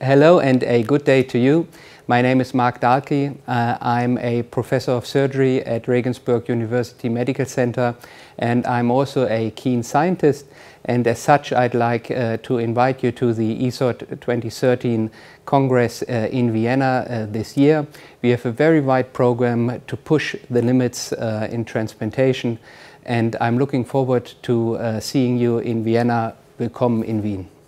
hello and a good day to you. My name is Marc Dahlke. Uh, I'm a professor of surgery at Regensburg University Medical Center and I'm also a keen scientist and as such I'd like uh, to invite you to the ESOT 2013 Congress uh, in Vienna uh, this year. We have a very wide program to push the limits uh, in transplantation and I'm looking forward to uh, seeing you in Vienna. Willkommen in Wien.